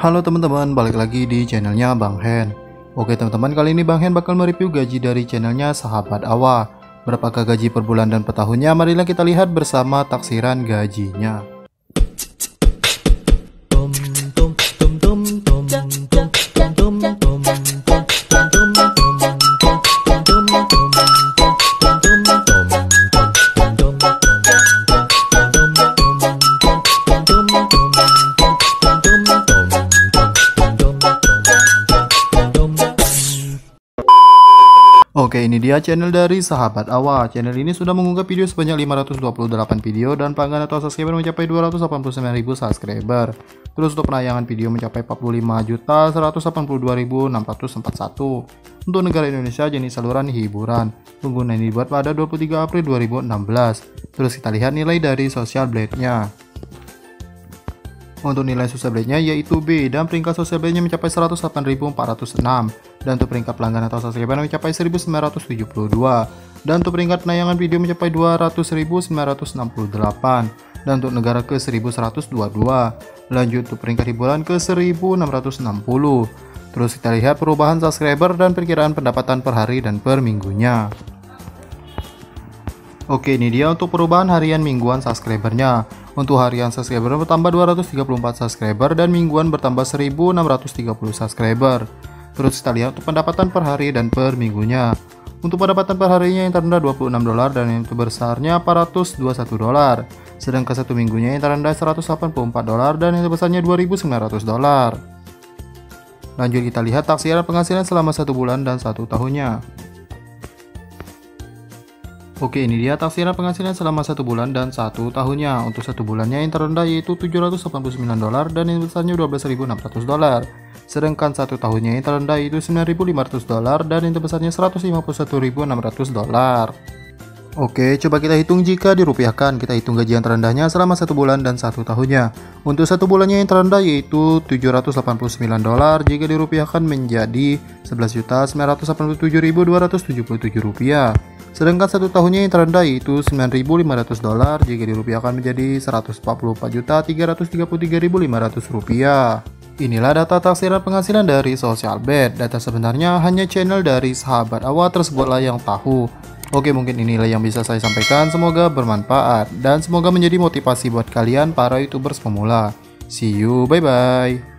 Halo teman-teman, balik lagi di channelnya Bang Hen. Oke teman-teman, kali ini Bang Hen bakal mereview gaji dari channelnya Sahabat Awa. Berapakah gaji per bulan dan per tahunnya? Marilah kita lihat bersama taksiran gajinya. Oke ini dia channel dari Sahabat Awa. Channel ini sudah mengunggah video sebanyak 528 video Dan pelanggan atau subscriber mencapai 289.000 subscriber. Terus untuk penayangan video mencapai 45.182.641 Untuk negara Indonesia jenis saluran hiburan. Pengguna ini dibuat pada 23 April 2016 Terus kita lihat nilai dari social blade-nya untuk nilai blade-nya yaitu B dan peringkat blade-nya mencapai 108.406 dan untuk peringkat pelanggan atau subscriber mencapai 1972 dan untuk peringkat penayangan video mencapai 200.968 dan untuk negara ke 1122 lanjut untuk peringkat hiburan ke 1660 terus kita lihat perubahan subscriber dan perkiraan pendapatan per hari dan per minggunya Oke ini dia untuk perubahan harian mingguan subscribernya. Untuk harian subscriber bertambah 234 subscriber dan mingguan bertambah 1630 subscriber. Terus kita lihat untuk pendapatan per hari dan per minggunya. Untuk pendapatan per harinya yang terendah 26 dolar dan yang terbesarnya 421 dolar. Sedangkan satu minggunya yang terendah 184 dolar dan yang terbesarnya 2900 dolar. Lanjut kita lihat taksiran penghasilan selama satu bulan dan satu tahunnya Oke ini dia taksiran penghasilan selama satu bulan dan satu tahunnya. Untuk satu bulannya yang terendah yaitu 789 dolar dan yang besarnya 12.600 dolar. Sedangkan satu tahunnya yang terendah yaitu 9.500 dolar dan yang terbesarnya 151.600 dolar Oke, coba kita hitung jika dirupiahkan. Kita hitung gaji yang terendahnya selama satu bulan dan satu tahunnya. Untuk satu bulannya yang terendah yaitu 789 dolar jika dirupiahkan menjadi 11.987.277 rupiah. Sedangkan satu tahunnya yang terendah yaitu 9.500 dolar jika dirupiahkan menjadi 144.333.500 rupiah. Inilah data taksiran penghasilan dari Social Bed. Data sebenarnya hanya channel dari sahabat awal tersebutlah yang tahu. Oke mungkin inilah yang bisa saya sampaikan semoga bermanfaat dan semoga menjadi motivasi buat kalian para youtubers pemula. See you bye bye.